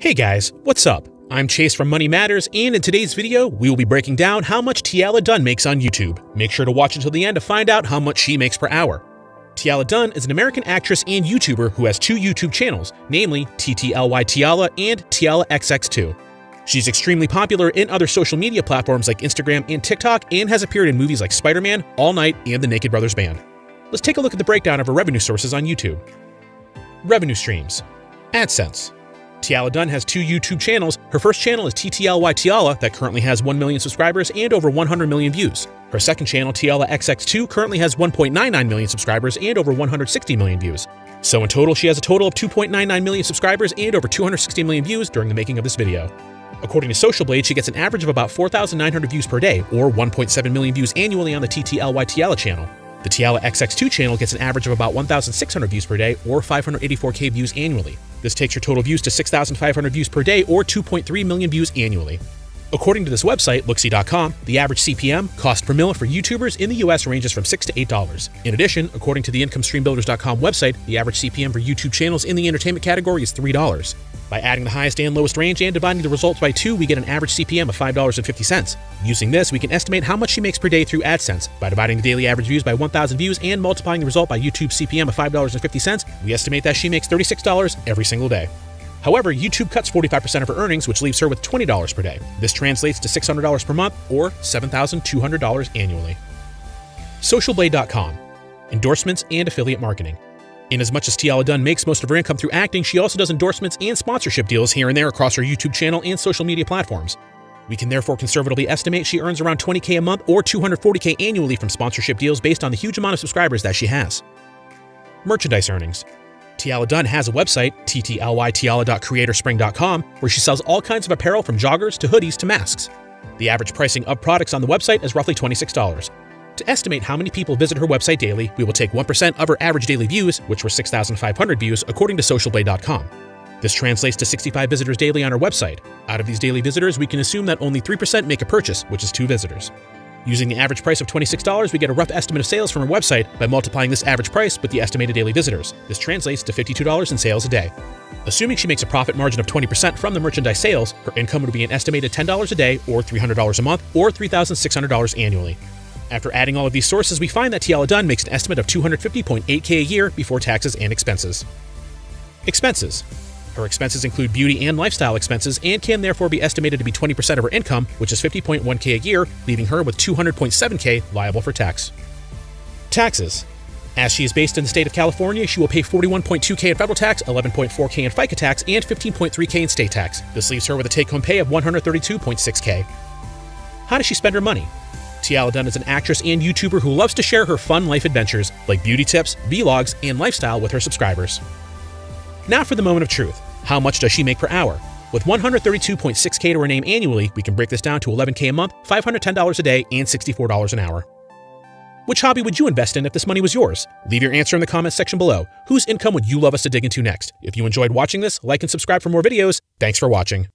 Hey guys, what's up? I'm Chase from Money Matters, and in today's video, we will be breaking down how much Teala Dunn makes on YouTube. Make sure to watch until the end to find out how much she makes per hour. Teala Dunn is an American actress and YouTuber who has two YouTube channels, namely TTLY Teala and Teala XX2. She's extremely popular in other social media platforms like Instagram and TikTok and has appeared in movies like Spider-Man, All Night, and The Naked Brothers Band. Let's take a look at the breakdown of her revenue sources on YouTube. Revenue streams. AdSense. Teala Dunn has two YouTube channels. Her first channel is TTLY Teala that currently has 1 million subscribers and over 100 million views. Her second channel, Teala XX2, currently has 1.99 million subscribers and over 160 million views. So in total, she has a total of 2.99 million subscribers and over 260 million views during the making of this video. According to Social Blade, she gets an average of about 4,900 views per day, or 1.7 million views annually on the TTLY Teala channel. The Teala XX2 channel gets an average of about 1,600 views per day, or 584k views annually. This takes your total views to 6,500 views per day, or 2.3 million views annually. According to this website, Looksy.com, the average CPM, cost per mil for YouTubers in the US ranges from 6 to $8. In addition, according to the IncomeStreamBuilders.com website, the average CPM for YouTube channels in the entertainment category is $3. By adding the highest and lowest range and dividing the results by 2, we get an average CPM of $5.50. Using this, we can estimate how much she makes per day through AdSense. By dividing the daily average views by 1,000 views and multiplying the result by YouTube CPM of $5.50, we estimate that she makes $36 every single day. However, YouTube cuts 45% of her earnings, which leaves her with $20 per day. This translates to $600 per month or $7,200 annually. SocialBlade.com Endorsements and Affiliate Marketing. In as much as Teala Dunn makes most of her income through acting, she also does endorsements and sponsorship deals here and there across her YouTube channel and social media platforms. We can therefore conservatively estimate she earns around 20k a month or 240k annually from sponsorship deals based on the huge amount of subscribers that she has. Merchandise earnings. Teala Dunn has a website, ttlyteala.creatorspring.com, where she sells all kinds of apparel from joggers to hoodies to masks. The average pricing of products on the website is roughly $26. To estimate how many people visit her website daily, we will take 1% of her average daily views, which were 6,500 views according to socialblade.com. This translates to 65 visitors daily on our website. Out of these daily visitors, we can assume that only 3% make a purchase, which is 2 visitors. Using the average price of $26, we get a rough estimate of sales from our website by multiplying this average price with the estimated daily visitors. This translates to $52 in sales a day. Assuming she makes a profit margin of 20% from the merchandise sales, her income would be an estimated $10 a day or $300 a month or $3,600 annually. After adding all of these sources, we find that Teala Dunn makes an estimate of 250.8k a year before taxes and expenses. Expenses. Her expenses include beauty and lifestyle expenses and can therefore be estimated to be 20% of her income, which is 50.1k a year, leaving her with 200.7k liable for tax. Taxes. As she is based in the state of California, she will pay 41.2k in federal tax, 11.4k in FICA tax, and 15.3k in state tax. This leaves her with a take-home pay of 132.6k. How does she spend her money? Teala Dunn is an actress and YouTuber who loves to share her fun life adventures, like beauty tips, vlogs, and lifestyle with her subscribers. Now for the moment of truth. How much does she make per hour? With 132.6k to her name annually, we can break this down to 11k a month, $510 a day, and $64 an hour. Which hobby would you invest in if this money was yours? Leave your answer in the comments section below. Whose income would you love us to dig into next? If you enjoyed watching this, like and subscribe for more videos. Thanks for watching.